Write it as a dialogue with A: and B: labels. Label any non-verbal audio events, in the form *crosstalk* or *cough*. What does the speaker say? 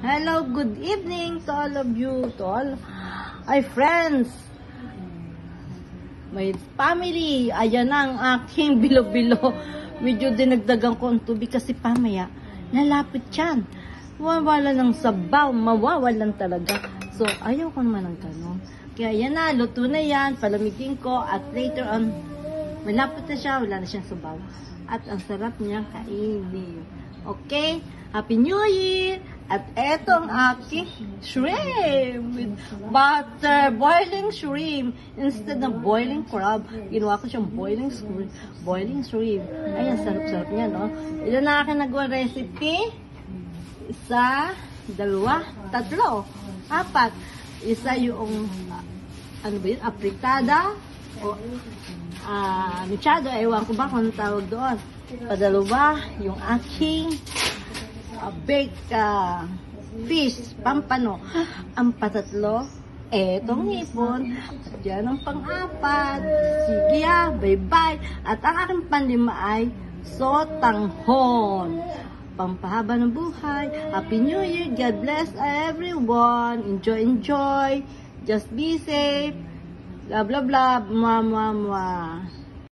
A: Hello, good evening to all of you, to all my friends, my family. Ayan na ang aking *laughs* bilo-bilo. Medyo dinagdagan ko ang tubig kasi pamaya, lalapit yan. Mawawala ng sabaw, mawawalan talaga. So, ayaw ko naman ng ganun. Kaya yan na, luto na yan, palamigin ko, at later on, malapit na siya, wala na siyang sabaw. At ang sarap niyang kainin. Okay? Happy New Year! At eto ang aking shrimp with butter, boiling shrimp. Instead ng boiling crab, ginawa ko siyang boiling. Boiling shrimp. Ayan, sarap-sarap niya, no? Ilan na aking nagawa recipe? Isa, dalawa, tatlo, apat. Isa yung, ah, ano ba yun, apritada, o ah, mechado, ewan ko ba kung tawag doon. Padalawa, yung aking uh, baked ah, fish, pampano. Ang patatlo, etong hipon. At yan ang pang-apat. Sige ah, bye-bye. At ang aking panlima ay sotanghon. Pampahaba ng buhay. Happy New Year. God bless everyone. Enjoy, enjoy. Just be safe. Blah, blah, blah. Mwah, mwah, mwah.